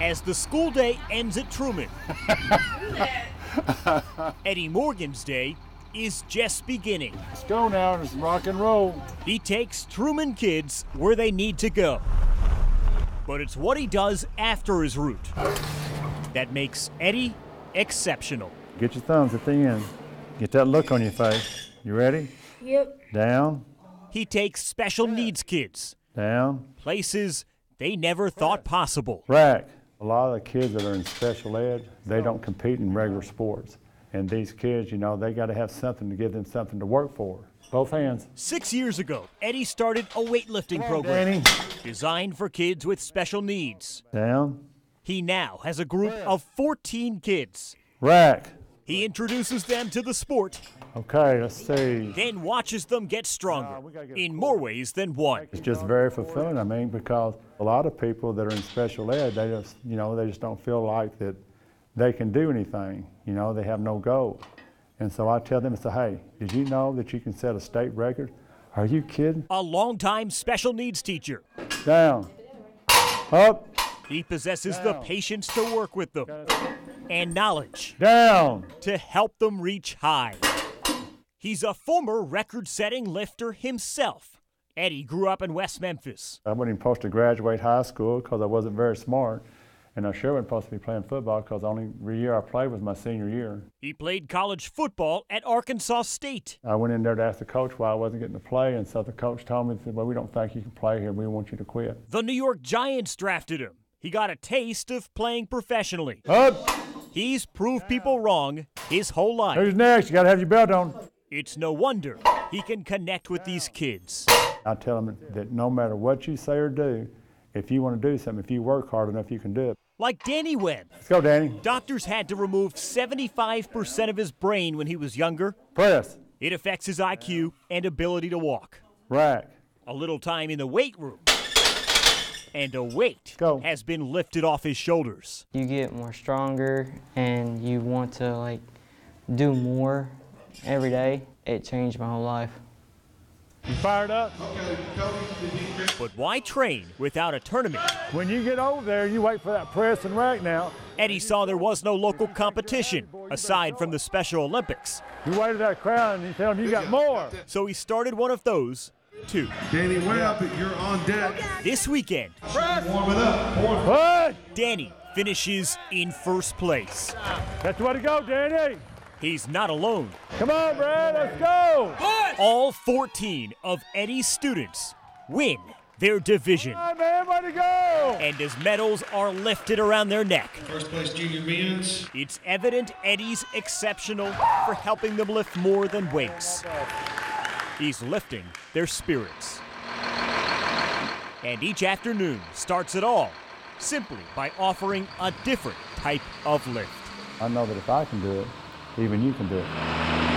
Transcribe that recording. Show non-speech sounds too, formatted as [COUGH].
as the school day ends at Trumann. [LAUGHS] Eddie Morgan's day is just beginning. Let's go now. Let's rock and roll. He takes Trumann kids where they need to go. But it's what he does after his route that makes Eddie exceptional. Get your thumbs at the end. Get that look on your face. You ready? Yep. Down, He takes special needs kids, down, places they never thought possible. rack. A lot of the kids that are in special ed, they don't compete in regular sports. And these kids, you know, they got to have something to give them something to work for. Both hands. Six years ago, Eddie started a weightlifting program designed for kids with special needs. Down, He now has a group of 14 kids. rack. He introduces them to the sport, Okay, let's see. then watches them get stronger gotta get in more ways than one. It's just very fulfilling, I mean, because a lot of people that are in special ed, they just, you know, they just don't feel like that they can do anything. You know, they have no goal. And so I tell them, I say, hey, did you know that you can set a state record? Are you kidding? A longtime special needs teacher, Down, up, he possesses the patience to work with them and knowledge down. to help them reach high. He's a former record setting lifter himself. Eddie grew up in West Memphis. I wasn't even supposed to graduate high school because I wasn't very smart. And I sure wasn't supposed to be playing football because the only year I played was my senior year. He played college football at Arkansas State. I went in there to ask the coach why I wasn't getting to play, and so the coach told me, said, well, we don't think you can play here. We want you to quit. The New York Giants drafted him. He got a taste of playing professionally. Up. He's proved people wrong his whole life. Who's next? You got to have your belt on. It's no wonder he can connect with these kids. I tell them that no matter what you say or do, if you want to do something, if you work hard enough, you can do it. Like Danny Webb. Let's go, Danny. Doctors had to remove 75% of his brain when he was younger. Press. It affects his IQ and ability to walk. Rack. A little time in the weight room. And a weight Go. has been lifted off his shoulders. you get more stronger and you want to like do more every day. It changed my whole life. You fired up? But why train without a tournament? When you get over there, you wait for that press and rack now. Eddie saw there was no local competition aside from the Special Olympics. You wait at that crowd and you tell them you got more. So he started one of those too. Danny Webb, you're on deck. This weekend, Warm it up. Warm Push! Danny finishes in first place. That's the way to go, Danny. He's not alone. Come on, Brad, let's go. All 14 of Eddie's students win their division. Come on, man, way to go. And as medals are lifted around their neck, First place junior men's. it's evident Eddie's exceptional for helping them lift more than weights. He's lifting their spirits. And each afternoon starts it all simply by offering a different type of lift. I know that if I can do it, even you can do it.